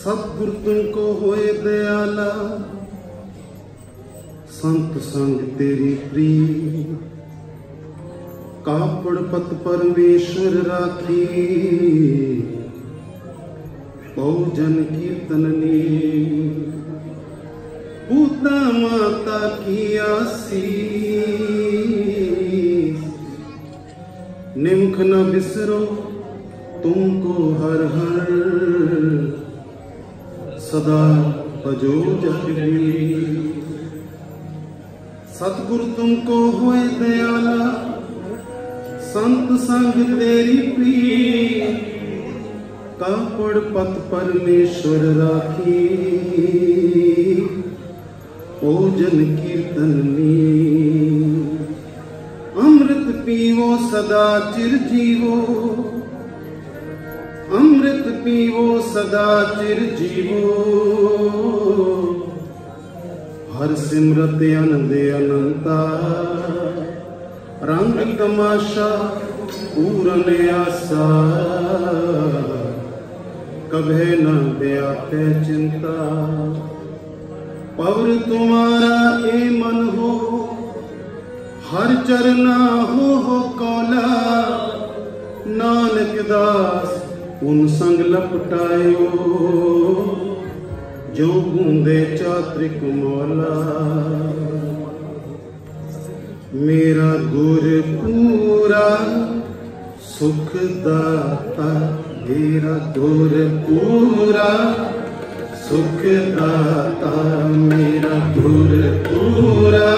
सतगुर तुमको होए दयाला संत संग तेरी कापड़ पत परमेश्वर राखी बहुजन कीर्तन पूता माता की आसीस निम्ख न बिसरो तुमको हर हर। सदा बजो जगवी सतगुरु तुमको होए दयाला। संत संग तेरी प्रीत। प्री कापड़ पत परमेश्वर राखी ओजन कीर्तन में अमृत पीवो सदा चिर जीवो अमृत पीवो सदा चिर जीवो हर सिमरत अनंद अनंता रंग तमाशा पूरन आसा कभे न व्यापे चिंता पवर तुम्हारा ए मन हो हर चरना हो हो कौला नानक दास उन संग लपटायो जो बूंदे चात्रिक मौला मेरा गुर पूरा सुख दाता मेरा दूर पूरा सुख दाता मेरा दूर पूरा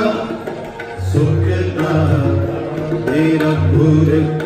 सुख दाता मेरा गुर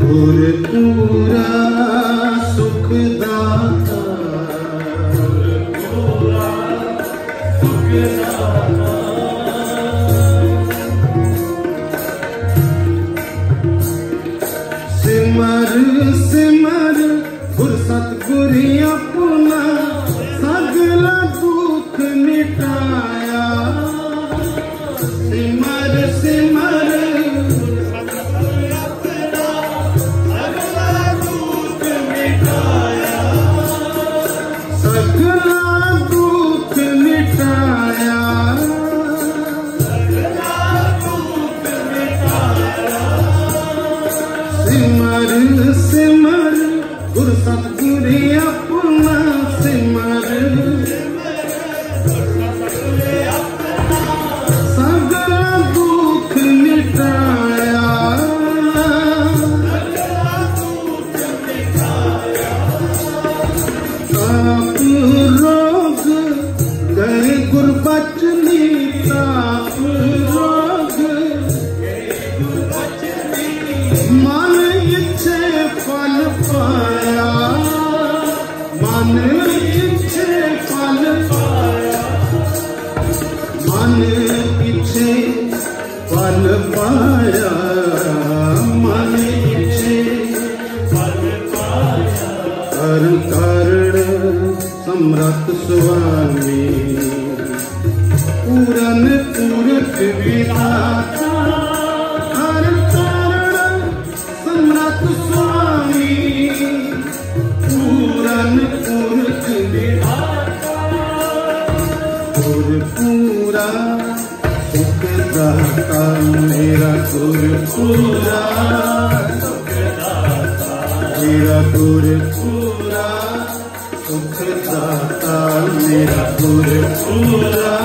गुर पूरा मेरा पूरा सुख दाता मेरा पूरा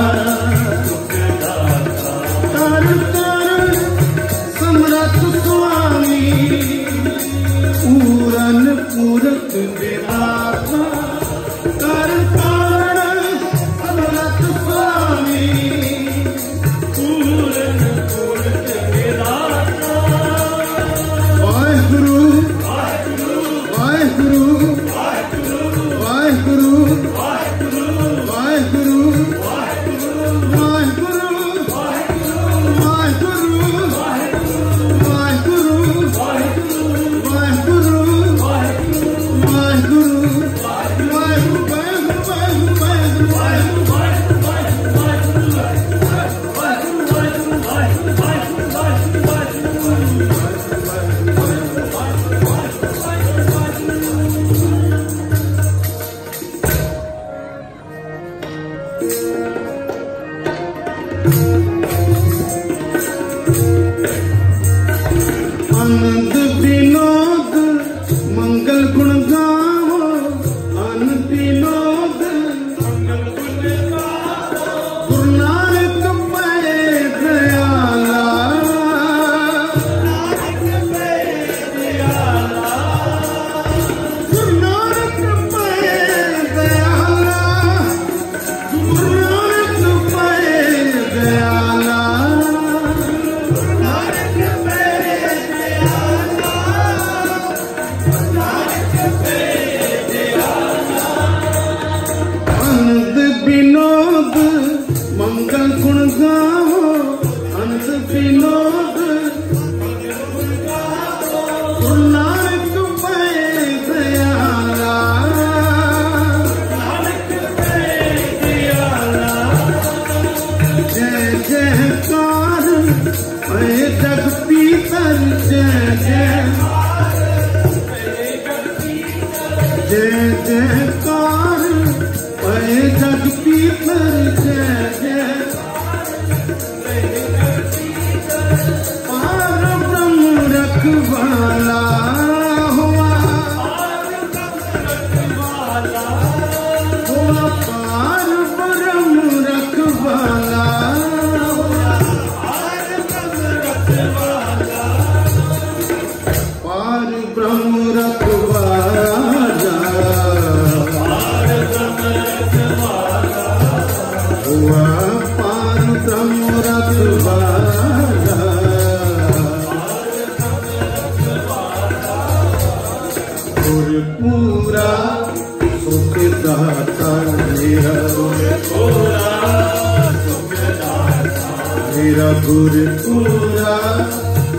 मेरा गुर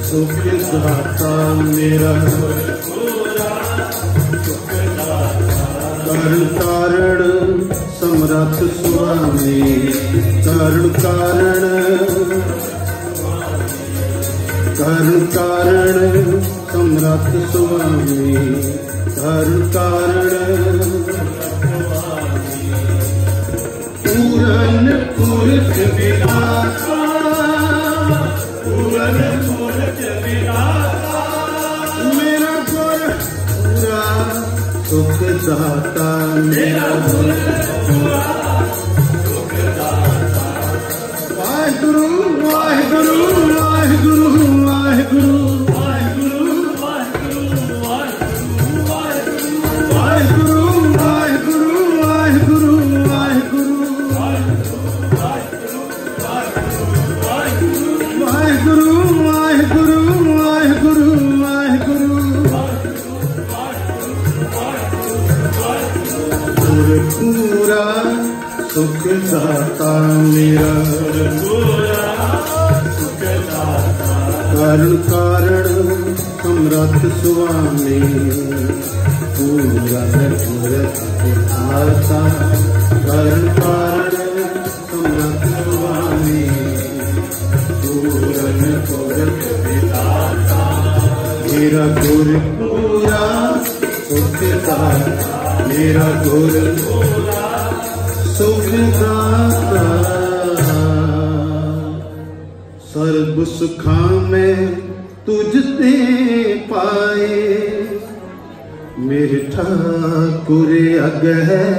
सुख दाता मेरा कर कारण समर्थ स्वामी कर्ण कारण कर्ण कारण समर्थ स्वामी कर्ण कारण पूरण पुरुष विधाता सहाता मेरा भोला नाथ स्वामी पूरा भरत आता कर स्वामी पूरन भरत मेरा गुर पूरा सुखता मेरा गुर पूरा सर्व सुखाम Good.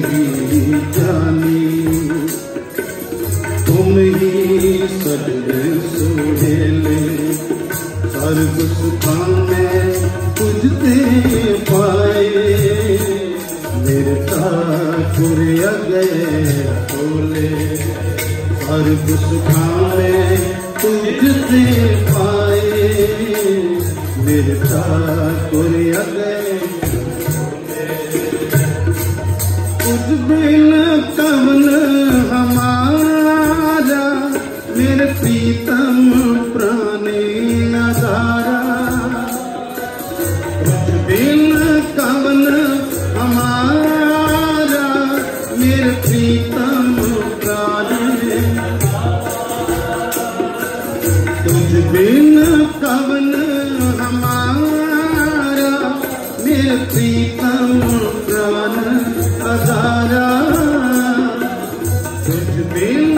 baby. be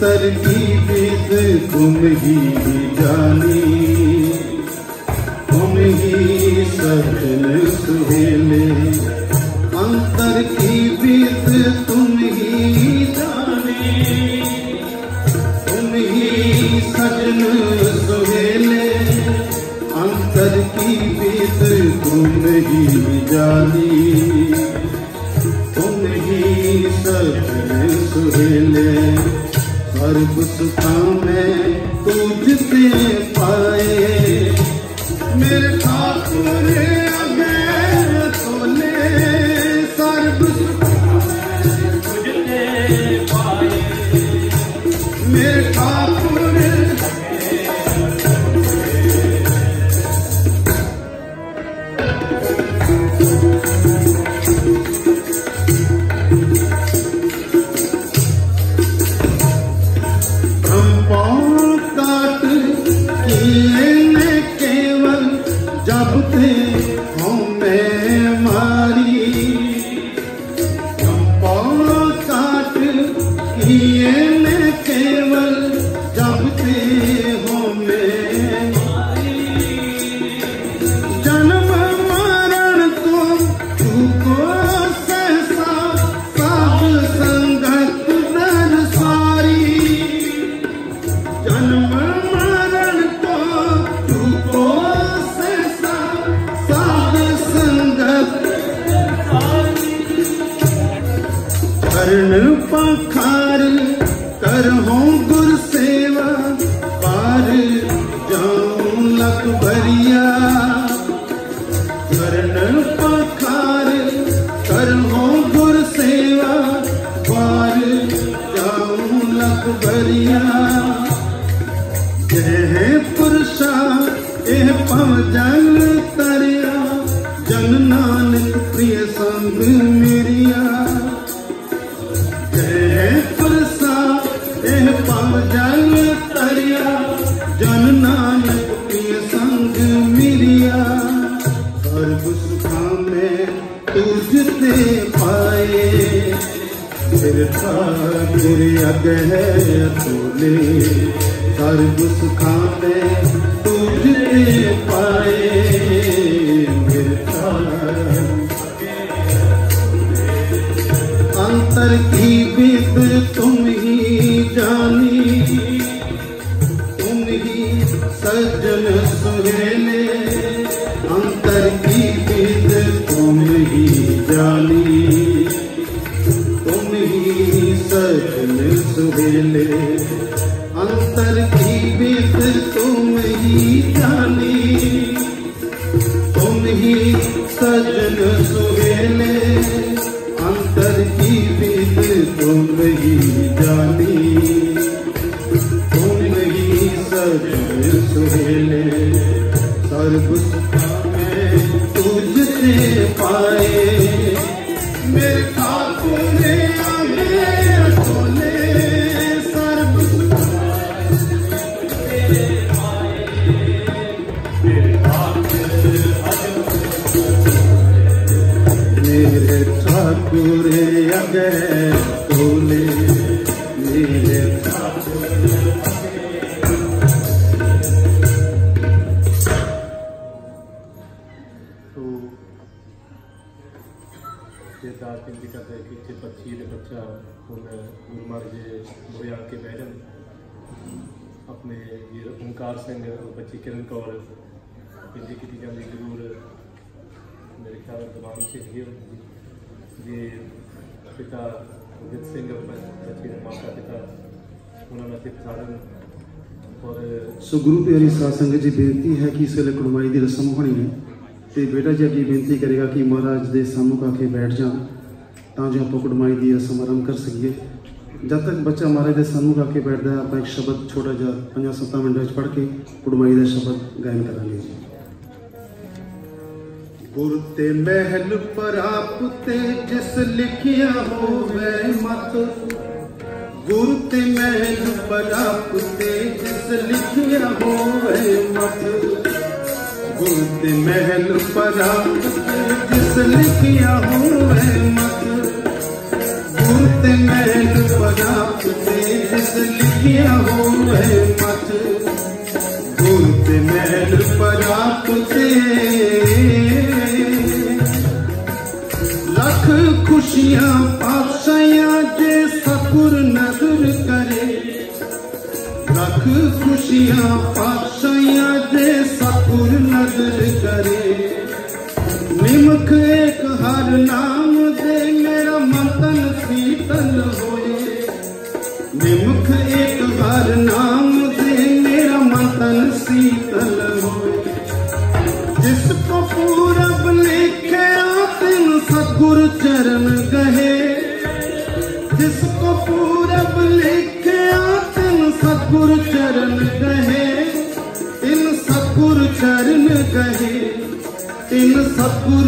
तरकीब तुम ही जानी। तुम ही सजन सुहेले। अंतर की बीत तुम ही जाने। तुम ही सजन सुहेले। अंतर की बीत तुम ही जानी। கருப்பு சுத்தம் जन तरिया जन नानक प्रिय संग मेरिया। जय परसा एह पाव जन तरिया जन नानक प्रिय संग मेरिया। हर गुस्सा में तुझते पाए, फिर था फिर तूने हर गुस्सा सर की तुम ही जानी। तुम ही सजन सुहेले, अंतर की बीत तुम ही जानी। तुम ही सजन सुहेले, अंतर की बीत तुम ही जानी। तुम ही सजन सुहेले ਸੋ ਗੁਰੂ ਪਿਆਰੀ ਸਾਧ ਸੰਗਤ ਜੀ ਬੇਨਤੀ ਹੈ ਕਿ ਇਸ ਵੇਲੇ ਕੁੜਮਾਈ ਦੀ ਰਸਮ ਹੋਣੀ ਹੈ ਤੇ ਬੇਟਾ ਜੀ ਅੱਗੇ ਬੇਨਤੀ ਕਰੇਗਾ ਕਿ ਮਹਾਰਾਜ ਦੇ ਸਾਹਮਣੇ ਆ ਕੇ ਬੈਠ ਜਾ ਤਾਂ ਜੋ ਆਪਾਂ ਕੁੜਮਾਈ ਦੀ ਰਸਮ ਆਰੰਭ ਕਰ ਸਕੀਏ ਜਦ ਤੱਕ ਬੱਚਾ ਮਹਾਰਾਜ ਦੇ ਸਾਹਮਣੇ ਆ ਕੇ ਬੈਠਦਾ ਆਪਾਂ ਇੱਕ ਸ਼ਬਦ ਛੋਟਾ ਜਿਹਾ 5-7 ਮਿੰਟਾਂ ਵਿੱਚ ਪੜ੍ਹ ਕੇ ਕੁੜਮਾਈ ਦਾ ਸ਼ਬਦ ਗਾਇਨ ਕਰਾਂਗੇ ਜੀ ਗੁਰ ਤੇ ਮਹਿਲ ਪਰਾਪ ਤੇ ਜਿਸ ਲਿਖਿਆ ਹੋਵੇ ਮਤ ਗੁਰ ਤੇ ਮਹਿਲ ਪਰਾਪ ਤੇ ਜਿਸ ਲਿਖਿਆ ਹੋਵੇ ਮਤ ਗੁਰ ਤੇ ਮਹਿਲ ਪਰਾਪ ਤੇ ਜਿਸ ਲਿਖਿਆ ਹੋਵੇ ਮਤ ਗੁਰ ਤੇ ਮਹਿਲ ਪਰਾਪ ਤੇ ਜਿਸ ਲਿਖਿਆ ਹੋਵੇ ਮਤ ਗੁਰ ਤੇ ਮਹਿਲ ਪਰਾਪ खुशियाँ पाशाया जे सकुर नज़र करे। रख खुशियाँ पाशाया जे सकुर नज़र करे। निमक एक हर ना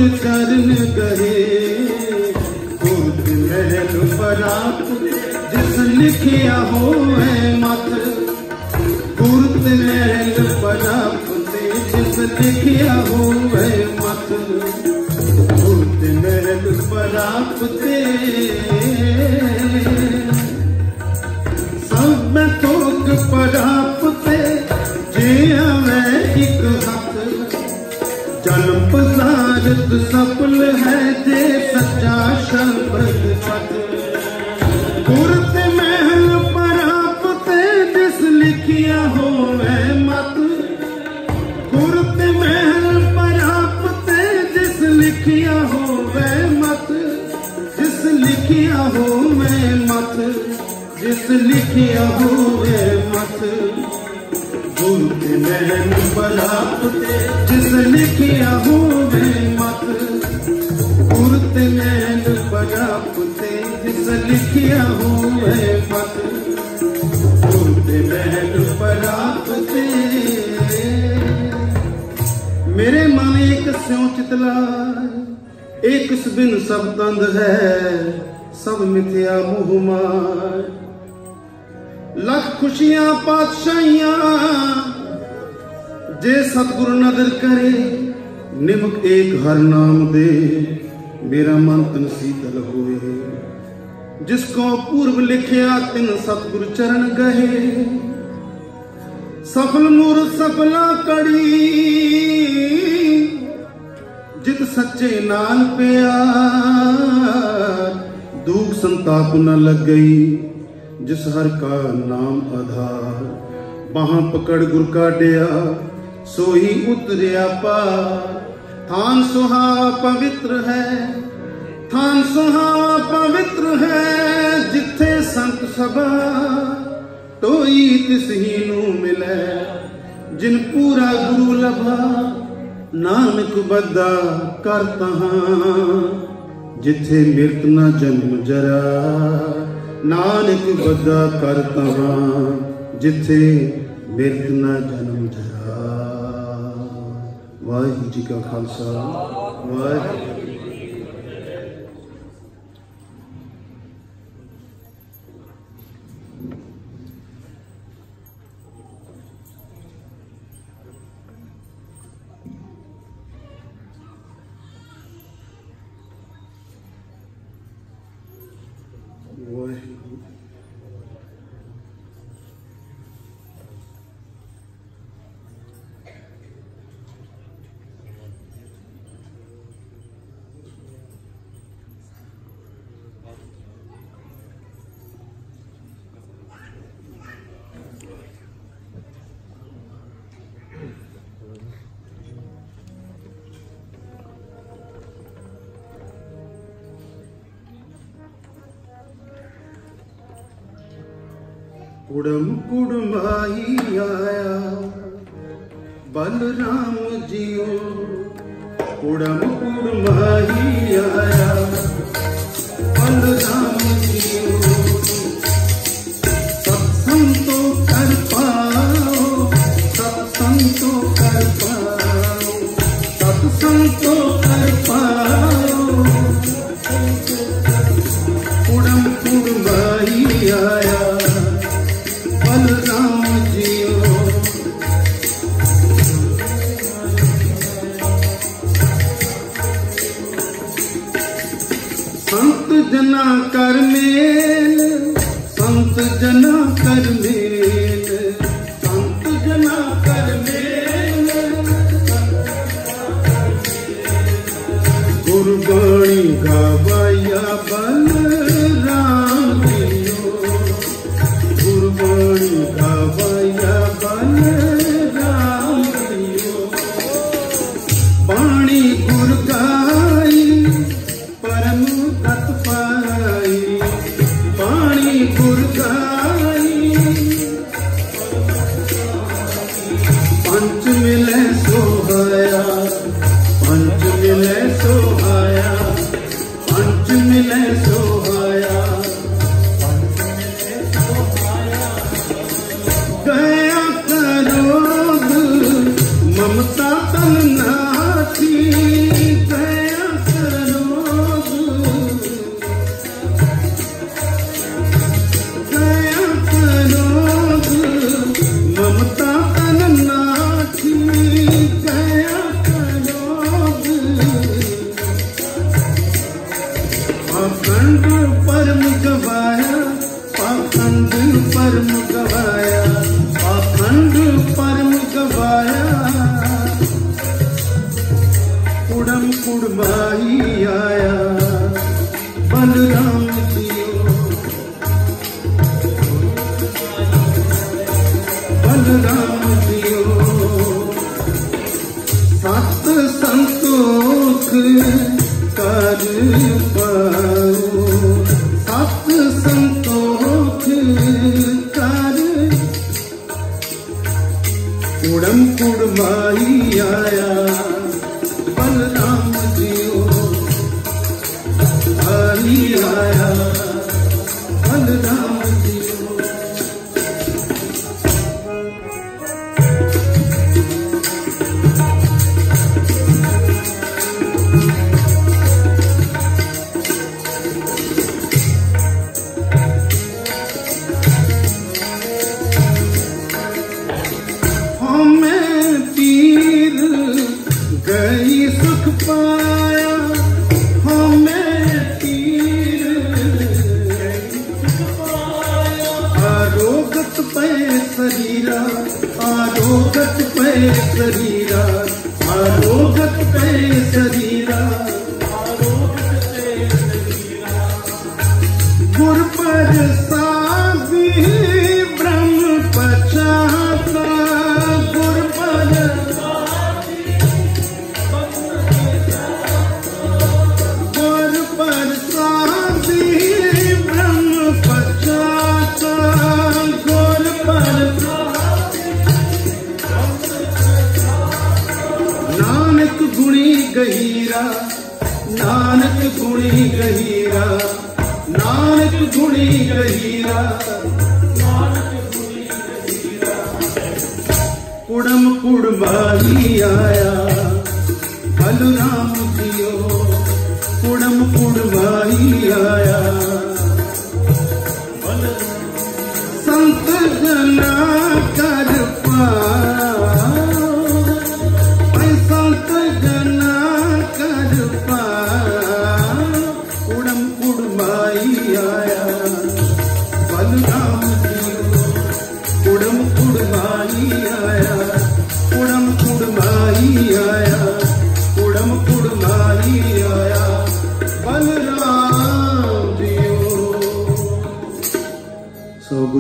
गहे महल परात जिस लिखिया हो मत गुरु महल परात जिस लिखिया हो मत भूत महल परापते पसारत सफल है, जे सच्चा पत गुरत महल परापते जिस लिखिया हो मत। गुरत महल परापते जिस लिखिया हो वह मत। जिस लिखिया हो मैं मत। जिस लिखिया हो वह मत गुरत महल परापते जिस लिखिया हो स्यों चितला एक इस बिन सब तंद है सब मिथ्या मोह मार लख खुशियाँ पातशाहियाँ जे सतगुरु नदर करे निमक एक हर नाम दे मेरा मन तन शीतल होए जिसको पूर्व लिखिया तिन सतगुरु चरण गहे सफल मूर सफला कड़ी जित सच्चे नाल प्यार, दुख संताप न लग गई, जिस हर का नाम आधार। बाह पकड़ गुर का डिया सोही उतरिया पार। थान सुहावा पवित्र है, थान सुहावा पवित्र है, जिथे संत सभा, टोई तिस ही नू मिले जिन पूरा ਨਾਨਕ ਬੱਦਾ ਕਰ ਤਹਾਂ, ਜਿੱਥੇ ਮਿਰਤ ਨਾ ਜਨਮ ਜਰਾ। ਨਾਨਕ ਬੱਦਾ ਕਰ ਤਹਾਂ, ਜਿੱਥੇ ਮਿਰਤ ਨਾ ਜਨਮ ਜਰਾ। ਵਾਹਿਗੁਰੂ ਜੀ ਕਾ ਖਾਲਸਾ, ਵਾਹਿਗੁਰੂ ਕੁੜਮ ਕੁੜਮਾਈ ਆਇਆ। ਬਲਰਾਮ ਜੀਓ ਕੁੜਮ ਕੁੜਮਾਈ ਆਇਆ। आलोकत पे सर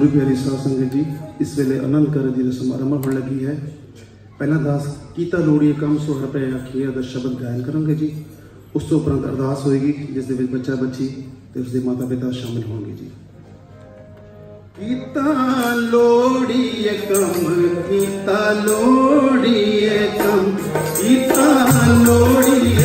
ਗੁਰੂ ਪਿਆਰੀ ਸਾਧ ਸੰਗਤ ਜੀ, ਇਸ ਵੇਲੇ ਅਨੰਦ ਕਰ ਦੀ ਰਸਮ ਆਰੰਭ ਹੋਣ ਲੱਗੀ ਹੈ, ਪਹਿਲਾਂ ਦਾਸ ਕੀਤਾ ਲੋੜੀ ਕੰਮ ਸੋਹਰ ਪੈ ਆਖੀਏ ਦਾ ਸ਼ਬਦ ਗਾਇਨ ਕਰਾਂਗੇ ਜੀ, ਉਸ ਤੋਂ ਉਪਰੰਤ ਅਰਦਾਸ ਹੋਏਗੀ, ਜਿਸ ਦੇ ਵਿੱਚ ਬੱਚਾ ਬੱਚੀ ਤੇ ਉਸ ਦੇ ਮਾਤਾ ਪਿਤਾ ਸ਼ਾਮਿਲ ਹੋਣਗੇ ਜੀ। ਕੀਤਾ ਲੋੜੀ ਕੰਮ, ਕੀਤਾ ਲੋੜੀ ਕੰਮ, ਕੀਤਾ ਲੋੜੀ